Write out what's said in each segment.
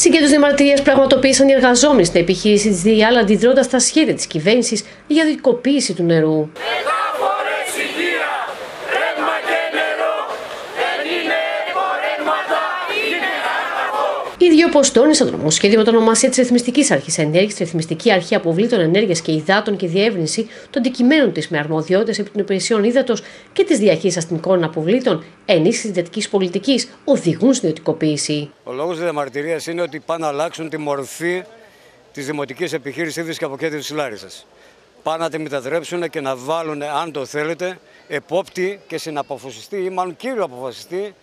Συγκέντρωση διαμαρτυρίας πραγματοποίησαν οι εργαζόμενοι στην επιχείρηση της ΔΙΑΛ αντιδρώντας στα σχέδια της κυβέρνησης για δικοποίηση του νερού. Αγαθό. Οι δύο τόνισαν το νομοσχέδιο με το ονομασία της Ρυθμιστικής Αρχής Ενέργεια, της Ρυθμιστική Αρχή Αποβλήτων Ενέργειας και Υδάτων και Διεύρυνση των αντικειμένων της με αρμοδιότητες επί των υπηρεσιών ύδατος και της διαχείρισης αστυνικών αποβλήτων, ενίσχυσης ιδιωτικής πολιτικής, οδηγούν στην ιδιωτικοποίηση. Ο λόγος της διαμαρτυρίας είναι ότι πάνε να αλλάξουν τη μορφή της δημοτικής επιχείρησης ίδρυση και αποκέντρωση Λάρισας. Πάνε να τη μετατρέψουν και να βάλουν, αν το θέλετε, επόπτη και συναποφασιστή ή μάλλον κύριο αποφασιστή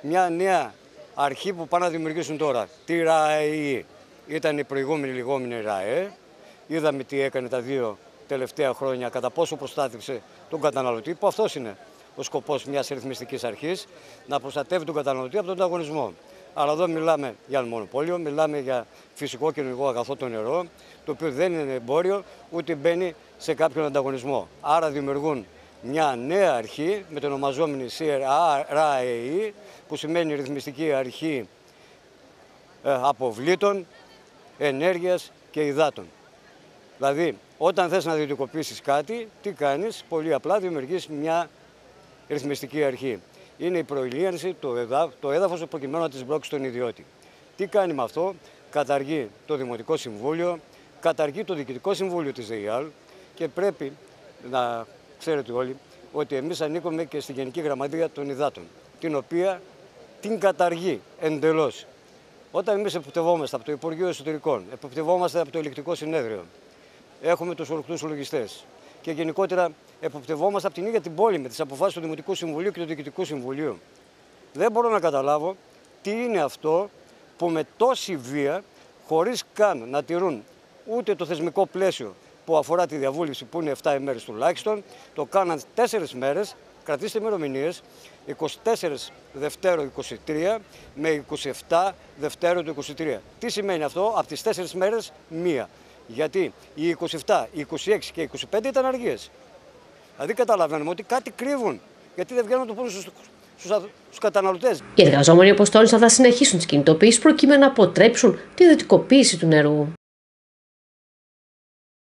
μια νέα αρχή που πάνε να δημιουργήσουν τώρα. Τη ΡΑΕΗ. Ήταν η προηγούμενη λιγόμενη ΡΑΕ. Είδαμε τι έκανε τα δύο τελευταία χρόνια, κατά πόσο προστάτευσε τον καταναλωτή, που αυτός είναι ο σκοπός μιας ρυθμιστικής αρχής, να προστατεύει τον καταναλωτή από τον ανταγωνισμό. Αλλά εδώ μιλάμε για μονοπόλιο, μιλάμε για φυσικό κοινωνικό αγαθό το νερό, το οποίο δεν είναι εμπόριο ούτε μπαίνει σε κάποιον ανταγωνισμό. Άρα δημιουργούν μια νέα αρχή με την ονομαζόμενη CRAEE, που σημαίνει ρυθμιστική αρχή ε, αποβλήτων, ενέργειας και υδάτων. Δηλαδή, όταν θες να ιδιωτικοποιήσεις κάτι, τι κάνεις, πολύ απλά δημιουργείς μια ρυθμιστική αρχή. Είναι η προηλίανση, το, εδά, το έδαφος προκειμένου να της μπλόξεις τον ιδιώτη. Τι κάνει με αυτό, καταργεί το Δημοτικό Συμβούλιο, καταργεί το Διοικητικό Συμβούλιο της ΔΕΙΑΛ και πρέπει να ξέρετε όλοι ότι εμείς ανήκουμε και στη Γενική Γραμματεία των Ιδάτων, την οποία την καταργεί εντελώς. Όταν εμείς εποπτευόμαστε από το Υπουργείο Εσωτερικών, εποπτευόμαστε από το Ελεκτικό Συνέδριο, έχουμε τους ορκτούς λογιστές και γενικότερα εποπτευόμαστε από την ίδια την πόλη με τις αποφάσεις του Δημοτικού Συμβουλίου και του Διοικητικού Συμβουλίου. Δεν μπορώ να καταλάβω τι είναι αυτό που με τόση βία, χωρίς καν να τηρούν ούτε το θεσμικό πλαίσιο που αφορά τη διαβούλευση που είναι 7 ημέρες τουλάχιστον, το κάναν 4 μέρες, κρατήστε ημερομηνίες 24 Δευτέρο 23 με 27 Δευτέρο του 23. Τι σημαίνει αυτό, από τις 4 μέρες μία. Γιατί οι 27, οι 26 και οι 25 ήταν αργίες. Δηλαδή καταλαβαίνουμε ότι κάτι κρύβουν, γιατί δεν βγαίνουν το πούνε στους, στους καταναλωτές. Οι εργαζόμενοι, όπως τόνισαν, θα συνεχίσουν τις κινητοποιήσεις προκειμένου να αποτρέψουν τη ιδιωτικοποίηση του νερού.